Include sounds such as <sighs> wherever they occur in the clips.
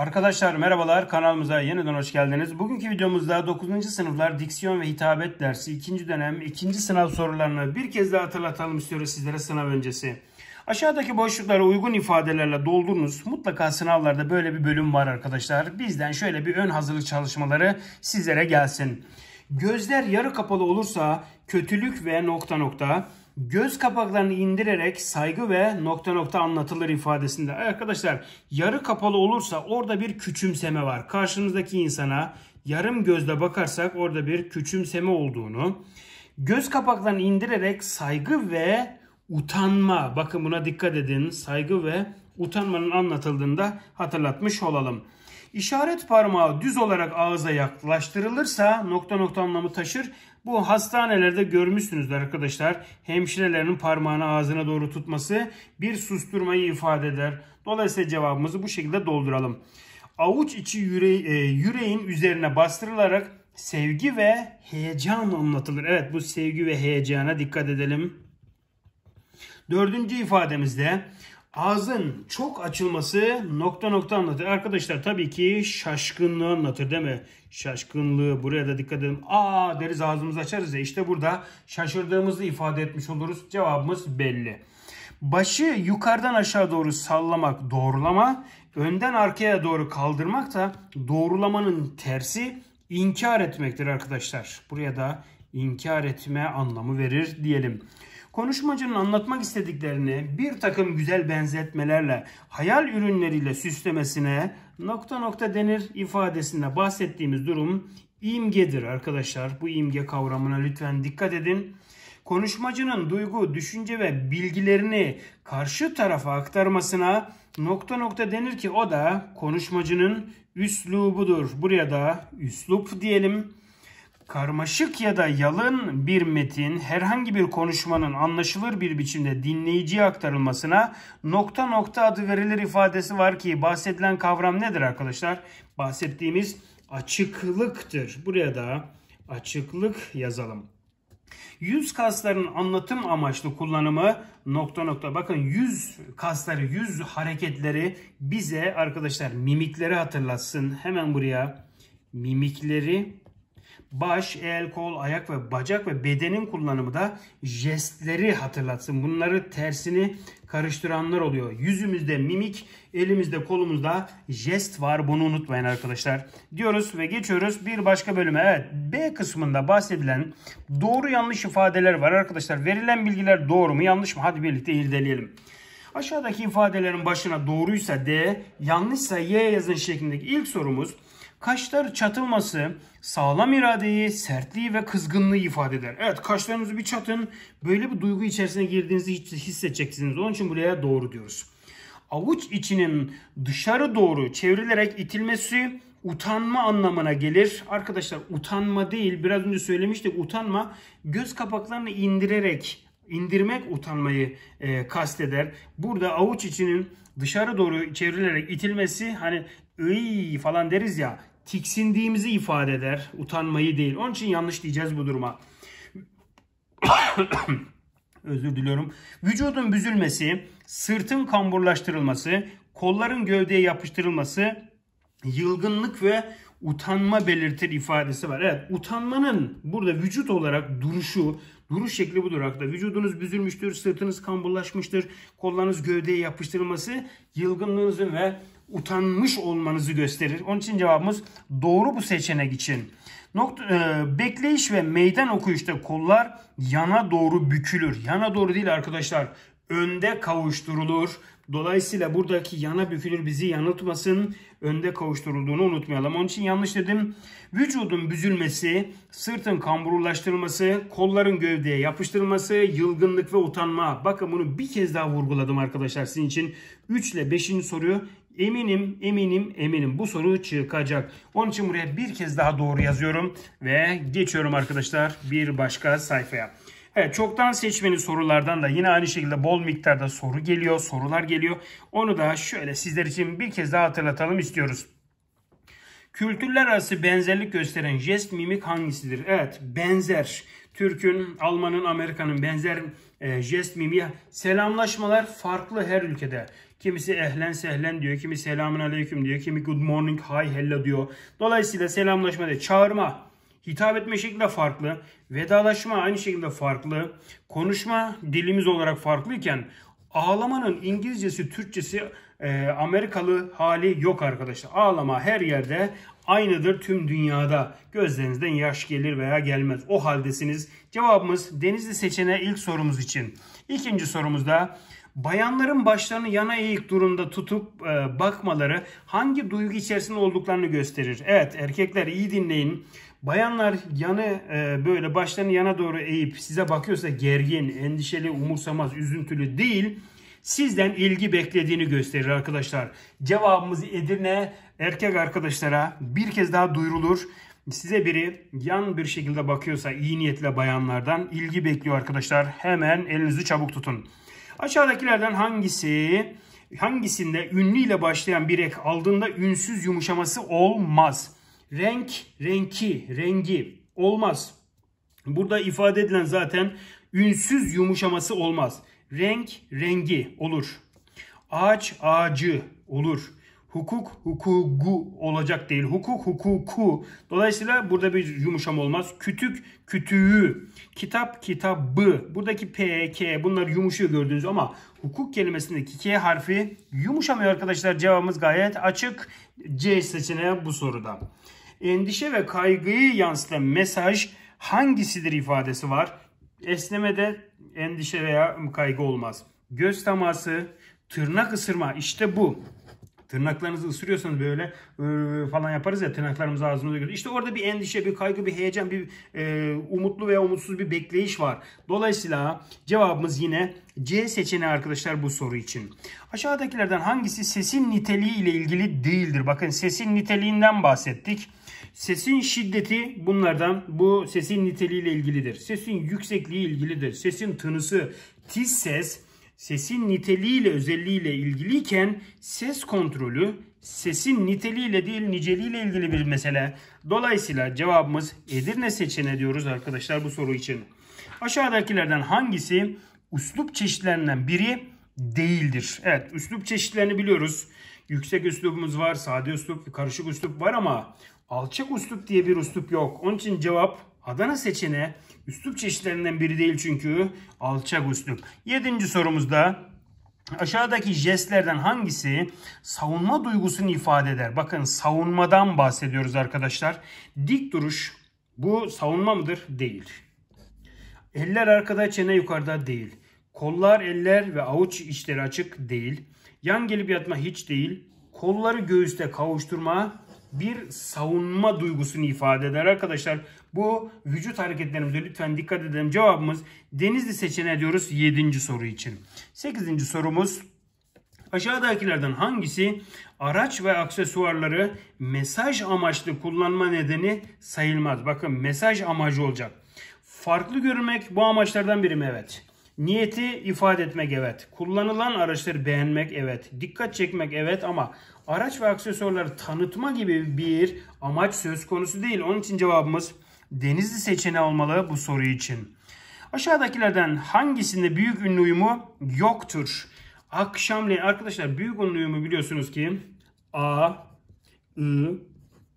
Arkadaşlar merhabalar kanalımıza yeniden hoş geldiniz. Bugünkü videomuzda 9. sınıflar diksiyon ve hitabet dersi 2. dönem 2. sınav sorularını bir kez daha hatırlatalım istiyoruz sizlere sınav öncesi. Aşağıdaki boşlukları uygun ifadelerle doldurunuz. Mutlaka sınavlarda böyle bir bölüm var arkadaşlar. Bizden şöyle bir ön hazırlık çalışmaları sizlere gelsin. Gözler yarı kapalı olursa kötülük ve nokta nokta göz kapaklarını indirerek saygı ve nokta nokta anlatılır ifadesinde. Arkadaşlar yarı kapalı olursa orada bir küçümseme var. Karşınızdaki insana yarım gözle bakarsak orada bir küçümseme olduğunu, göz kapaklarını indirerek saygı ve utanma, bakın buna dikkat edin, saygı ve utanmanın anlatıldığında hatırlatmış olalım. İşaret parmağı düz olarak ağza yaklaştırılırsa nokta nokta anlamı taşır. Bu hastanelerde görmüşsünüzdür arkadaşlar. Hemşirelerin parmağını ağzına doğru tutması bir susturmayı ifade eder. Dolayısıyla cevabımızı bu şekilde dolduralım. Avuç içi yüre e, yüreğin üzerine bastırılarak sevgi ve heyecan anlatılır. Evet bu sevgi ve heyecana dikkat edelim. Dördüncü ifademizde Ağzın çok açılması nokta nokta anlatır. Arkadaşlar tabii ki şaşkınlığı anlatır değil mi? Şaşkınlığı buraya da dikkat edelim. Aa deriz ağzımızı açarız ya işte burada şaşırdığımızı ifade etmiş oluruz. Cevabımız belli. Başı yukarıdan aşağı doğru sallamak doğrulama, önden arkaya doğru kaldırmak da doğrulamanın tersi inkar etmektir arkadaşlar. Buraya da inkar etme anlamı verir diyelim. Konuşmacının anlatmak istediklerini bir takım güzel benzetmelerle, hayal ürünleriyle süslemesine nokta nokta denir ifadesinde bahsettiğimiz durum imgedir arkadaşlar. Bu imge kavramına lütfen dikkat edin. Konuşmacının duygu, düşünce ve bilgilerini karşı tarafa aktarmasına nokta nokta denir ki o da konuşmacının üslubudur. Buraya da üslup diyelim. Karmaşık ya da yalın bir metin herhangi bir konuşmanın anlaşılır bir biçimde dinleyiciye aktarılmasına nokta nokta adı verilir ifadesi var ki bahsedilen kavram nedir arkadaşlar? Bahsettiğimiz açıklıktır. Buraya da açıklık yazalım. Yüz kaslarının anlatım amaçlı kullanımı nokta nokta. Bakın yüz kasları, yüz hareketleri bize arkadaşlar mimikleri hatırlatsın. Hemen buraya mimikleri baş, el, kol, ayak ve bacak ve bedenin kullanımı da jestleri hatırlatsın. Bunları tersini karıştıranlar oluyor. Yüzümüzde mimik, elimizde kolumuzda jest var. Bunu unutmayın arkadaşlar. Diyoruz ve geçiyoruz bir başka bölüme. Evet B kısmında bahsedilen doğru yanlış ifadeler var arkadaşlar. Verilen bilgiler doğru mu yanlış mı? Hadi birlikte irdeleyelim. Aşağıdaki ifadelerin başına doğruysa D, yanlışsa Y yazın şeklindeki ilk sorumuz Kaşlar çatılması sağlam iradeyi, sertliği ve kızgınlığı ifade eder. Evet kaşlarınızı bir çatın. Böyle bir duygu içerisine girdiğinizi hissedeceksiniz. Onun için buraya doğru diyoruz. Avuç içinin dışarı doğru çevrilerek itilmesi utanma anlamına gelir. Arkadaşlar utanma değil biraz önce söylemiştik utanma göz kapaklarını indirerek indirmek utanmayı e, kasteder. Burada avuç içinin dışarı doğru çevrilerek itilmesi hani ıy falan deriz ya tiksindiğimizi ifade eder. Utanmayı değil. Onun için yanlış diyeceğiz bu duruma. <coughs> Özür diliyorum. Vücudun büzülmesi, sırtın kamburlaştırılması, kolların gövdeye yapıştırılması, yılgınlık ve utanma belirtir ifadesi var. Evet utanmanın burada vücut olarak duruşu, duruş şekli budur arkadaşlar. Vücudunuz büzülmüştür, sırtınız kamburlaşmıştır, kollarınız gövdeye yapıştırılması yılgınlığınızın ve utanmış olmanızı gösterir. Onun için cevabımız doğru bu seçenek için. Nokta, e, bekleyiş ve meydan okuyuşta kollar yana doğru bükülür. Yana doğru değil arkadaşlar. Önde kavuşturulur. Dolayısıyla buradaki yana bükülür bizi yanıltmasın. Önde kavuşturulduğunu unutmayalım. Onun için yanlış dedim. Vücudun büzülmesi, sırtın kamburlaştırılması, kolların gövdeye yapıştırılması, yılgınlık ve utanma. Bakın bunu bir kez daha vurguladım arkadaşlar sizin için. 3 ile 5. soruyu Eminim, eminim, eminim bu soru çıkacak. Onun için buraya bir kez daha doğru yazıyorum ve geçiyorum arkadaşlar bir başka sayfaya. Evet çoktan seçmeli sorulardan da yine aynı şekilde bol miktarda soru geliyor, sorular geliyor. Onu da şöyle sizler için bir kez daha hatırlatalım istiyoruz. Kültürler arası benzerlik gösteren jest mimik hangisidir? Evet benzer. Türk'ün, Alman'ın, Amerika'nın benzer e, jest mimi. Selamlaşmalar farklı her ülkede. Kimisi ehlen sehlen diyor. Kimi selamun aleyküm diyor. Kimi good morning, hi, hello diyor. Dolayısıyla selamlaşma değil. Çağırma, hitap etme şekli de farklı. Vedalaşma aynı şekilde farklı. Konuşma dilimiz olarak farklıyken ağlamanın İngilizcesi, Türkçesi, e, Amerikalı hali yok arkadaşlar. Ağlama her yerde aynıdır tüm dünyada. Gözlerinizden yaş gelir veya gelmez. O haldesiniz. Cevabımız Denizli seçeneği ilk sorumuz için. İkinci sorumuzda bayanların başlarını yana eğik durumda tutup e, bakmaları hangi duygu içerisinde olduklarını gösterir. Evet erkekler iyi dinleyin. Bayanlar yanı e, böyle başlarını yana doğru eğip size bakıyorsa gergin, endişeli, umursamaz, üzüntülü değil sizden ilgi beklediğini gösterir arkadaşlar. Cevabımız Edirne erkek arkadaşlara bir kez daha duyurulur. Size biri yan bir şekilde bakıyorsa iyi niyetli bayanlardan ilgi bekliyor arkadaşlar. Hemen elinizi çabuk tutun. Aşağıdakilerden hangisi hangisinde ünlü ile başlayan bir ek aldığında ünsüz yumuşaması olmaz? Renk, renki, rengi olmaz. Burada ifade edilen zaten ünsüz yumuşaması olmaz. Renk, rengi olur. Ağaç, ağacı olur. Hukuk, hukuku olacak değil. Hukuk, hukuku. Dolayısıyla burada bir yumuşama olmaz. Kütük, kütüğü. Kitap, kitabı. Buradaki P, K bunlar yumuşuyor gördüğünüz ama hukuk kelimesindeki K harfi yumuşamıyor arkadaşlar. Cevabımız gayet açık. C seçeneği bu soruda. Endişe ve kaygıyı yansıtan mesaj hangisidir ifadesi var. Esnemede endişe veya kaygı olmaz. Göz tırnak ısırma işte bu. Tırnaklarınızı ısırıyorsanız böyle falan yaparız ya tırnaklarımızı ağzımıza göre. İşte orada bir endişe, bir kaygı, bir heyecan, bir e, umutlu veya umutsuz bir bekleyiş var. Dolayısıyla cevabımız yine C seçeneği arkadaşlar bu soru için. Aşağıdakilerden hangisi sesin niteliği ile ilgili değildir? Bakın sesin niteliğinden bahsettik. Sesin şiddeti bunlardan bu sesin niteliği ile ilgilidir. Sesin yüksekliği ilgilidir. Sesin tınısı, tiz ses sesin niteliğiyle özelliğiyle ilgiliyken ses kontrolü sesin niteliğiyle değil niceliğiyle ilgili bir mesele. Dolayısıyla cevabımız Edirne seçeneği diyoruz arkadaşlar bu soru için. Aşağıdakilerden hangisi üslup çeşitlerinden biri değildir? Evet üslup çeşitlerini biliyoruz. Yüksek üslubumuz var, sade üslup, karışık üslup var ama alçak üslup diye bir üslup yok. Onun için cevap Adana seçeneği üslup çeşitlerinden biri değil çünkü alçak üslup. Yedinci sorumuzda aşağıdaki jestlerden hangisi savunma duygusunu ifade eder? Bakın savunmadan bahsediyoruz arkadaşlar. Dik duruş bu savunma mıdır? Değil. Eller arkada çene yukarıda değil. Kollar, eller ve avuç içleri açık değil. Yan gelip yatma hiç değil. Kolları göğüste kavuşturma bir savunma duygusunu ifade eder arkadaşlar. Bu vücut hareketlerimize lütfen dikkat edelim. Cevabımız Denizli seçeneği diyoruz 7. soru için. 8. sorumuz aşağıdakilerden hangisi araç ve aksesuarları mesaj amaçlı kullanma nedeni sayılmaz? Bakın mesaj amacı olacak. Farklı görünmek bu amaçlardan biri mi? Evet. Niyeti ifade etmek evet. Kullanılan araçları beğenmek evet. Dikkat çekmek evet ama araç ve aksesuarları tanıtma gibi bir amaç söz konusu değil. Onun için cevabımız Denizli seçeneği olmalı bu soru için. Aşağıdakilerden hangisinde büyük ünlü uyumu yoktur? Akşamleyin arkadaşlar büyük ünlü uyumu biliyorsunuz ki A, I,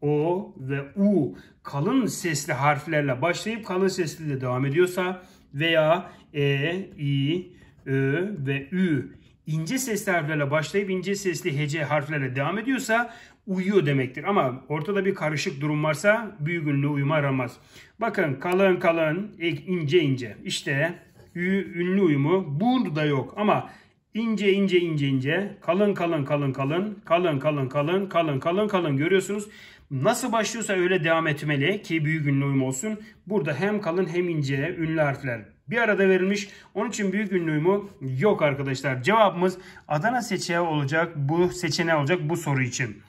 O ve U kalın sesli harflerle başlayıp kalın sesli de devam ediyorsa veya E, I, Ö ve Ü ince sesli harflerle başlayıp ince sesli hece harflerle devam ediyorsa uyuyor demektir. Ama ortada bir karışık durum varsa büyük ünlü uyumu aramaz. Bakın kalın kalın, ince ince. İşte ünlü uyumu bu da yok ama ince ince ince ince, kalın kalın kalın kalın, kalın kalın kalın, kalın kalın kalın görüyorsunuz. Nasıl başlıyorsa öyle devam etmeli ki büyük ünlü uyum olsun. Burada hem kalın hem ince ünlü harfler bir arada verilmiş. Onun için büyük ünlü uyumu yok arkadaşlar. Cevabımız Adana seçeneği olacak. Bu seçeneği olacak bu soru için.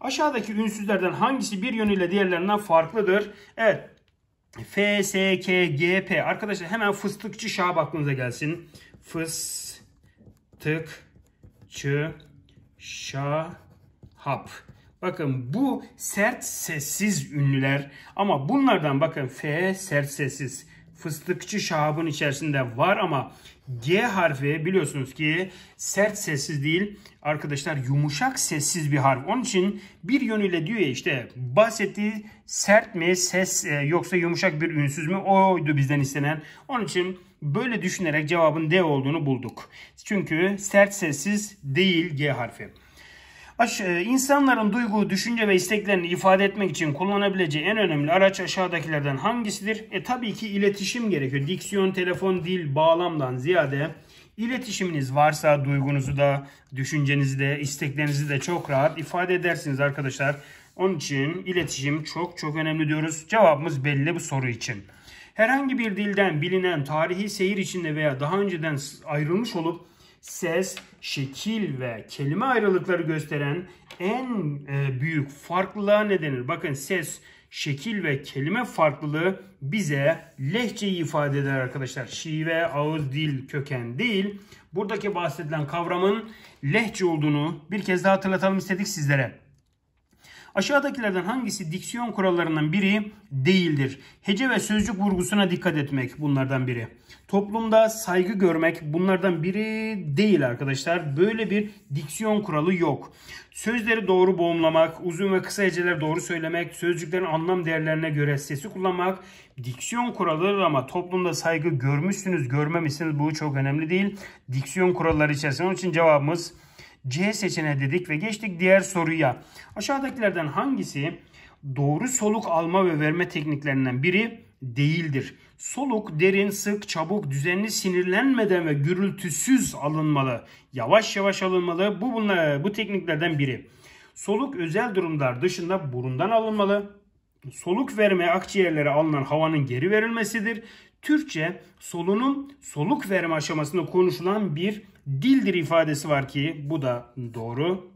Aşağıdaki ünsüzlerden hangisi bir yönüyle diğerlerinden farklıdır? Evet. F, S, K, G, P. Arkadaşlar hemen fıstıkçı şah aklınıza gelsin. Fıstık, çı, şah, hap. Bakın bu sert sessiz ünlüler ama bunlardan bakın F sert sessiz. Fıstıkçı şahabın içerisinde var ama G harfi biliyorsunuz ki sert sessiz değil arkadaşlar yumuşak sessiz bir harf. Onun için bir yönüyle diyor ya işte bahsettiği sert mi ses e, yoksa yumuşak bir ünsüz mü oydu bizden istenen. Onun için böyle düşünerek cevabın D olduğunu bulduk. Çünkü sert sessiz değil G harfi. E, insanların duygu, düşünce ve isteklerini ifade etmek için kullanabileceği en önemli araç aşağıdakilerden hangisidir? E tabii ki iletişim gerekiyor. Diksiyon, telefon, dil, bağlamdan ziyade iletişiminiz varsa duygunuzu da, düşüncenizi de, isteklerinizi de çok rahat ifade edersiniz arkadaşlar. Onun için iletişim çok çok önemli diyoruz. Cevabımız belli bu soru için. Herhangi bir dilden bilinen tarihi seyir içinde veya daha önceden ayrılmış olup ses, şekil ve kelime ayrılıkları gösteren en e, büyük farklılığa ne denir? Bakın ses, şekil ve kelime farklılığı bize lehçeyi ifade eder arkadaşlar. Şive, ağız, dil, köken değil. Buradaki bahsedilen kavramın lehçe olduğunu bir kez daha hatırlatalım istedik sizlere. Aşağıdakilerden hangisi diksiyon kurallarından biri değildir? Hece ve sözcük vurgusuna dikkat etmek bunlardan biri. Toplumda saygı görmek bunlardan biri değil arkadaşlar. Böyle bir diksiyon kuralı yok. Sözleri doğru boğumlamak, uzun ve kısa heceler doğru söylemek, sözcüklerin anlam değerlerine göre sesi kullanmak diksiyon kuralıdır ama toplumda saygı görmüşsünüz, görmemişsiniz bu çok önemli değil. Diksiyon kuralları içerisinde onun için cevabımız C seçeneği dedik ve geçtik diğer soruya. Aşağıdakilerden hangisi doğru soluk alma ve verme tekniklerinden biri değildir? Soluk derin, sık, çabuk, düzenli, sinirlenmeden ve gürültüsüz alınmalı. Yavaş yavaş alınmalı. Bu bunlar bu tekniklerden biri. Soluk özel durumlar dışında burundan alınmalı. Soluk verme akciğerlere alınan havanın geri verilmesidir. Türkçe solunum soluk verme aşamasında konuşulan bir dildir ifadesi var ki bu da doğru.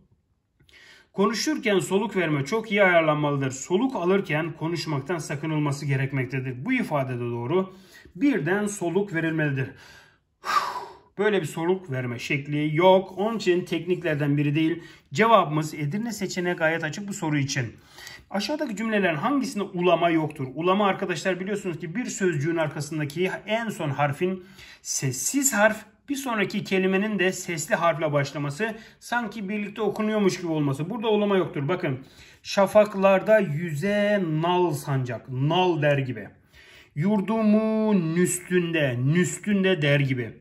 Konuşurken soluk verme çok iyi ayarlanmalıdır. Soluk alırken konuşmaktan sakınılması gerekmektedir. Bu ifade de doğru. Birden soluk verilmelidir. <sighs> Böyle bir soluk verme şekli yok. Onun için tekniklerden biri değil. Cevabımız Edirne seçeneği gayet açık bu soru için. Aşağıdaki cümlelerin hangisinde ulama yoktur? Ulama arkadaşlar biliyorsunuz ki bir sözcüğün arkasındaki en son harfin sessiz harf bir sonraki kelimenin de sesli harfle başlaması sanki birlikte okunuyormuş gibi olması. Burada ulama yoktur. Bakın şafaklarda yüze nal sancak. Nal der gibi. Yurdumun üstünde, nüstünde der gibi.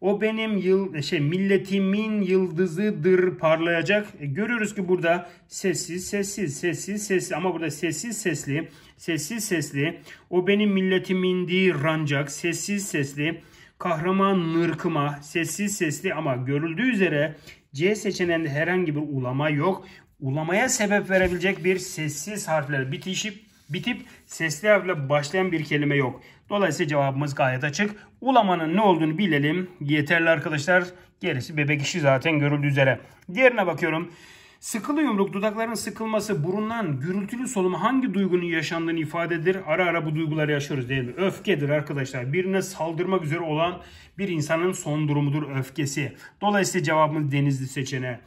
O benim yıl şey milletimin yıldızıdır parlayacak. E, görüyoruz ki burada sessiz sessiz sessiz sessiz ama burada sessiz sesli sessiz sesli. O benim milletimindir rancak sessiz sesli. Kahraman nırkıma sessiz sesli ama görüldüğü üzere C seçeneğinde herhangi bir ulama yok. Ulamaya sebep verebilecek bir sessiz harfler bitişip bitip sesli harfle başlayan bir kelime yok. Dolayısıyla cevabımız gayet açık. Ulamanın ne olduğunu bilelim. Yeterli arkadaşlar. Gerisi bebek işi zaten görüldüğü üzere. Diğerine bakıyorum. Sıkılı yumruk dudakların sıkılması, burundan gürültülü soluma hangi duygunun yaşandığını ifade eder. Ara ara bu duyguları yaşıyoruz değil mi? Öfkedir arkadaşlar. Birine saldırmak üzere olan bir insanın son durumudur öfkesi. Dolayısıyla cevabımız denizli seçeneği.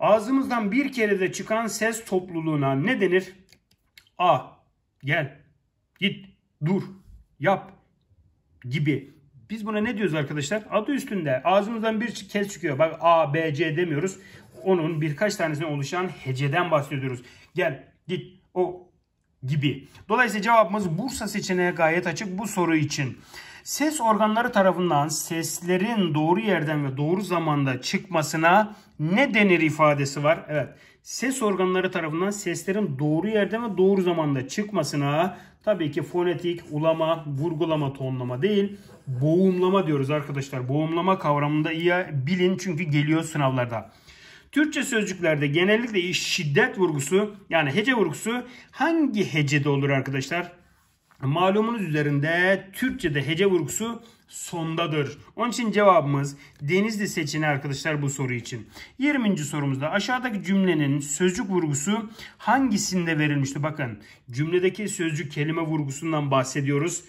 Ağzımızdan bir kere de çıkan ses topluluğuna ne denir? A. Gel. Git. Dur. Yap. Gibi. Biz buna ne diyoruz arkadaşlar? Adı üstünde. Ağzımızdan bir kez çıkıyor. Bak A, B, C demiyoruz. Onun birkaç tanesine oluşan heceden bahsediyoruz. Gel, git, o gibi. Dolayısıyla cevabımız Bursa seçeneği gayet açık bu soru için. Ses organları tarafından seslerin doğru yerden ve doğru zamanda çıkmasına ne denir ifadesi var. Evet. Ses organları tarafından seslerin doğru yerden ve doğru zamanda çıkmasına tabii ki fonetik, ulama, vurgulama, tonlama değil, boğumlama diyoruz arkadaşlar. Boğumlama kavramında iyi bilin çünkü geliyor sınavlarda. Türkçe sözcüklerde genellikle şiddet vurgusu yani hece vurgusu hangi hecede olur arkadaşlar? Malumunuz üzerinde Türkçe'de hece vurgusu sondadır. Onun için cevabımız Denizli seçeneği arkadaşlar bu soru için. 20. sorumuzda aşağıdaki cümlenin sözcük vurgusu hangisinde verilmişti? Bakın cümledeki sözcük kelime vurgusundan bahsediyoruz.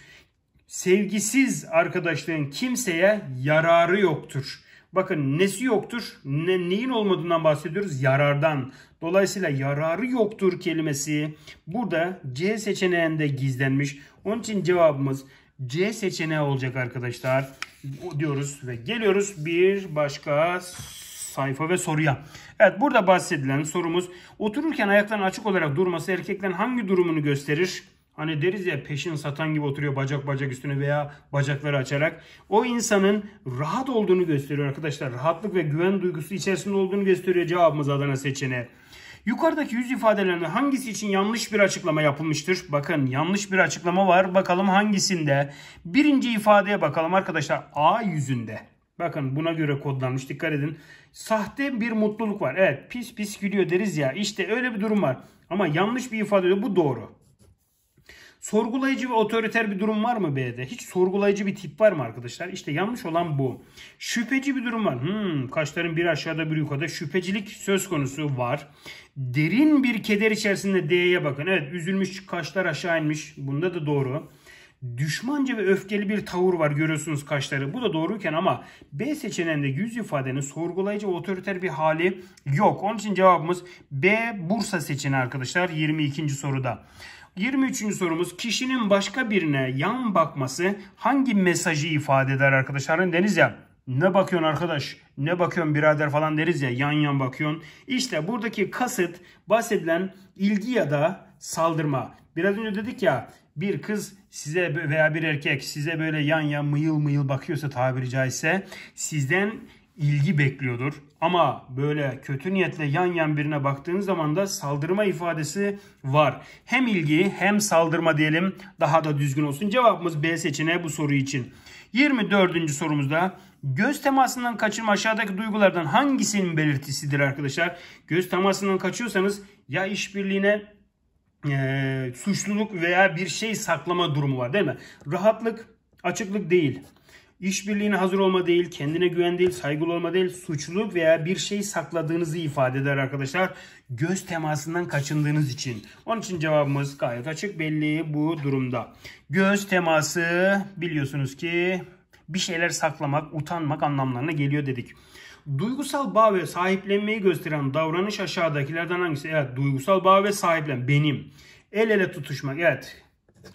Sevgisiz arkadaşlığın kimseye yararı yoktur. Bakın nesi yoktur? Ne, neyin olmadığından bahsediyoruz? Yarardan. Dolayısıyla yararı yoktur kelimesi burada C seçeneğinde gizlenmiş. Onun için cevabımız C seçeneği olacak arkadaşlar. Diyoruz ve geliyoruz bir başka sayfa ve soruya. Evet burada bahsedilen sorumuz otururken ayakların açık olarak durması erkeklerin hangi durumunu gösterir? Hani deriz ya peşin satan gibi oturuyor bacak bacak üstüne veya bacakları açarak. O insanın rahat olduğunu gösteriyor arkadaşlar. Rahatlık ve güven duygusu içerisinde olduğunu gösteriyor cevabımız Adana seçeneği. Yukarıdaki yüz ifadelerinde hangisi için yanlış bir açıklama yapılmıştır? Bakın yanlış bir açıklama var. Bakalım hangisinde? Birinci ifadeye bakalım arkadaşlar. A yüzünde. Bakın buna göre kodlanmış. Dikkat edin. Sahte bir mutluluk var. Evet pis pis gülüyor deriz ya. İşte öyle bir durum var. Ama yanlış bir ifade bu doğru. Sorgulayıcı ve otoriter bir durum var mı B'de? Hiç sorgulayıcı bir tip var mı arkadaşlar? İşte yanlış olan bu. Şüpheci bir durum var. Hmm, kaşların bir aşağıda bir yukarıda şüphecilik söz konusu var. Derin bir keder içerisinde D'ye bakın. Evet üzülmüş kaşlar aşağı inmiş. Bunda da doğru. Düşmanca ve öfkeli bir tavır var görüyorsunuz kaşları. Bu da doğruyken ama B seçeneğinde yüz ifadenin sorgulayıcı otoriter bir hali yok. Onun için cevabımız B Bursa seçeneği arkadaşlar 22. soruda. 23. sorumuz kişinin başka birine yan bakması hangi mesajı ifade eder arkadaşlar? Hani deniz ya ne bakıyorsun arkadaş ne bakıyorsun birader falan deriz ya yan yan bakıyorsun. İşte buradaki kasıt bahsedilen ilgi ya da saldırma. Biraz önce dedik ya bir kız size veya bir erkek size böyle yan yan mıyıl mıyıl bakıyorsa tabiri caizse sizden ilgi bekliyordur. Ama böyle kötü niyetle yan yan birine baktığınız zaman da saldırma ifadesi var. Hem ilgi hem saldırma diyelim daha da düzgün olsun. Cevabımız B seçeneği bu soru için. 24. sorumuzda göz temasından kaçırma aşağıdaki duygulardan hangisinin belirtisidir arkadaşlar? Göz temasından kaçıyorsanız ya işbirliğine e, suçluluk veya bir şey saklama durumu var değil mi? Rahatlık, açıklık değil. İşbirliğine hazır olma değil, kendine güven değil, saygılı olma değil, suçluluk veya bir şey sakladığınızı ifade eder arkadaşlar. Göz temasından kaçındığınız için. Onun için cevabımız gayet açık belli bu durumda. Göz teması biliyorsunuz ki bir şeyler saklamak, utanmak anlamlarına geliyor dedik. Duygusal bağ ve sahiplenmeyi gösteren davranış aşağıdakilerden hangisi? Evet duygusal bağ ve sahiplen benim. El ele tutuşmak evet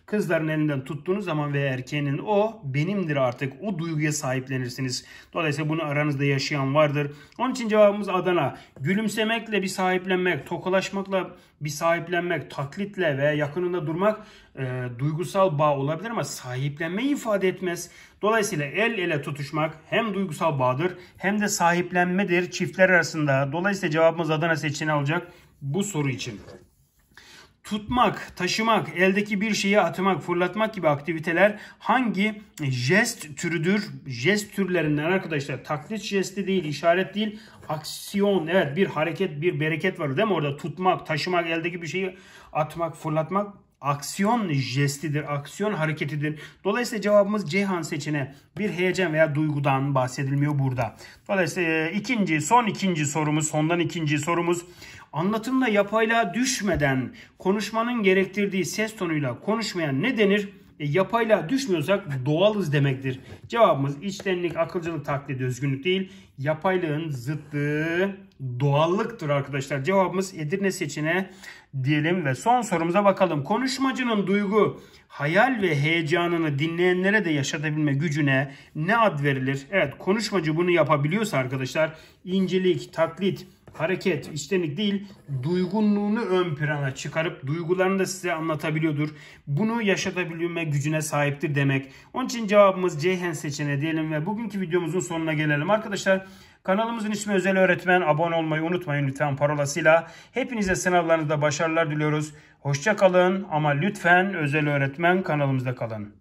kızların elinden tuttuğunuz zaman veya erkeğinin o benimdir artık. O duyguya sahiplenirsiniz. Dolayısıyla bunu aranızda yaşayan vardır. Onun için cevabımız Adana. Gülümsemekle bir sahiplenmek, tokalaşmakla bir sahiplenmek, taklitle veya yakınında durmak e, duygusal bağ olabilir ama sahiplenmeyi ifade etmez. Dolayısıyla el ele tutuşmak hem duygusal bağdır hem de sahiplenmedir çiftler arasında. Dolayısıyla cevabımız Adana seçeneği olacak bu soru için tutmak, taşımak, eldeki bir şeyi atmak, fırlatmak gibi aktiviteler hangi jest türüdür? Jest türlerinden arkadaşlar taklit jesti değil, işaret değil, aksiyon. Evet bir hareket, bir bereket var değil mi orada? Tutmak, taşımak, eldeki bir şeyi atmak, fırlatmak aksiyon jestidir, aksiyon hareketidir. Dolayısıyla cevabımız Ceyhan seçeneği. Bir heyecan veya duygudan bahsedilmiyor burada. Dolayısıyla e, ikinci, son ikinci sorumuz, sondan ikinci sorumuz. Anlatımda yapayla düşmeden konuşmanın gerektirdiği ses tonuyla konuşmayan ne denir? E, yapayla düşmüyorsak doğalız demektir. Cevabımız içtenlik, akılcılık, taklit, özgünlük değil. Yapaylığın zıtlığı doğallıktır arkadaşlar. Cevabımız Edirne seçeneği diyelim ve son sorumuza bakalım. Konuşmacının duygu, hayal ve heyecanını dinleyenlere de yaşatabilme gücüne ne ad verilir? Evet konuşmacı bunu yapabiliyorsa arkadaşlar incelik, taklit, hareket, içtenlik değil, duygunluğunu ön plana çıkarıp duygularını da size anlatabiliyordur. Bunu yaşatabilme gücüne sahiptir demek. Onun için cevabımız Ceyhan seçeneği diyelim ve bugünkü videomuzun sonuna gelelim. Arkadaşlar kanalımızın ismi Özel Öğretmen. Abone olmayı unutmayın lütfen parolasıyla. Hepinize sınavlarınızda başarılar diliyoruz. Hoşça kalın ama lütfen Özel Öğretmen kanalımızda kalın.